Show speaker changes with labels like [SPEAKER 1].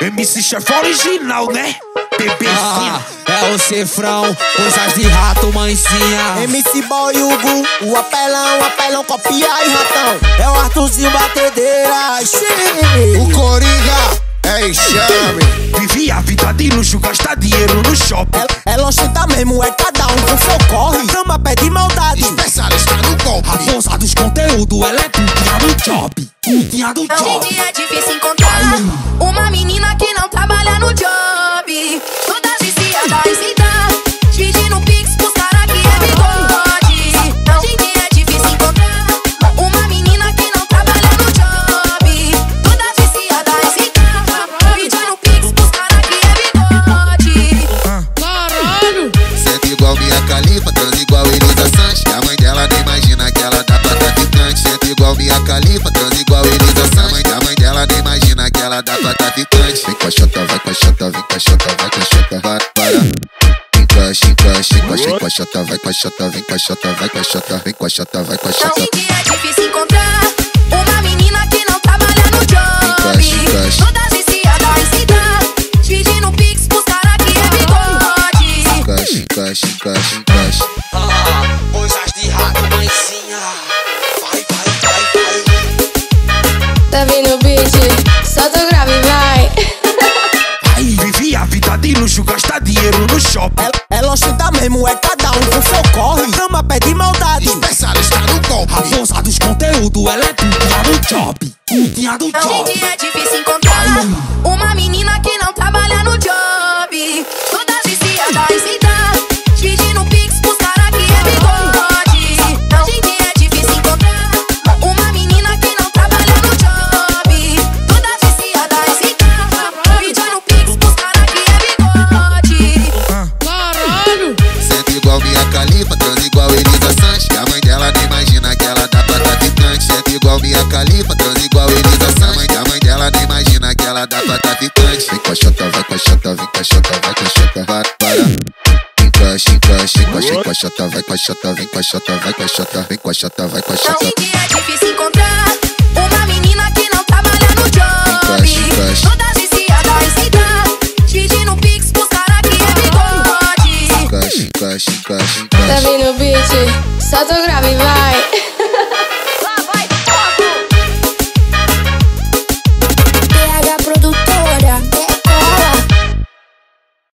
[SPEAKER 1] MC chefe original, né? Bebezinha.
[SPEAKER 2] Ah, é o cifrão, coisas de rato, mãezinha.
[SPEAKER 3] MC Boy Hugo, o apelão, o apelão, copia e ratão. É o Arthurzinho batedeira, sim.
[SPEAKER 4] É enxame.
[SPEAKER 1] Vive a vida de luxo, gasta dinheiro no shopping.
[SPEAKER 3] É, é mesmo, é cada um com seu corre. Chama pé de maldade.
[SPEAKER 4] Especialista no golpe.
[SPEAKER 1] Raposa dos conteúdos, ela é putinha do job. Putinha do
[SPEAKER 5] Hoje em
[SPEAKER 1] job.
[SPEAKER 5] dia é difícil encontrar uma menina que não trabalha no job. Todas viciadas em
[SPEAKER 4] ela dá pra traficante. Vem com a chota, vai com a chota, vem com a chota, vai com a chota, para, para. Encaixa, encaixa, encaixa, com a chota, vai com a chota, vem com a chota, vai com a chota, vem com a chota, vai com a
[SPEAKER 5] Hoje
[SPEAKER 4] chota.
[SPEAKER 5] em dia é difícil encontrar uma menina que não trabalha no job.
[SPEAKER 4] Encaixe, encaixe.
[SPEAKER 5] Todas viciadas em dar, pedindo pix pros cara que é bigode.
[SPEAKER 4] Encaixa, encaixa, encaixa, encaixa.
[SPEAKER 2] Ah, coisas de rato, mãezinha. Vai, vai, vai, vai.
[SPEAKER 6] Tá vindo o beat?
[SPEAKER 3] Mesmo, é cada um com seu corre. Chama pé de maldade.
[SPEAKER 4] Especialista no golpe.
[SPEAKER 1] Raposa dos conteúdos, ela é putinha do job. Putinha do
[SPEAKER 5] Hoje em
[SPEAKER 1] job.
[SPEAKER 5] dia é difícil encontrar uma
[SPEAKER 4] califa, transa igual Elisa Sanches. E a mãe dela nem imagina que ela dá pra traficante. Vem com a chota, vai com a chota, vem com a chota, vai com a chota, para, para. Encaixa, encaixa, encaixa, com a chota, vai com a chota, vem com a chota, vai com a chota, vem com a chota, vai com a chota.
[SPEAKER 5] Hoje em dia é difícil encontrar uma menina que não trabalha no job. É
[SPEAKER 4] encaixa, encaixa,
[SPEAKER 6] Tá
[SPEAKER 4] encaixa.
[SPEAKER 6] vindo o beat? Solta o grave, vai.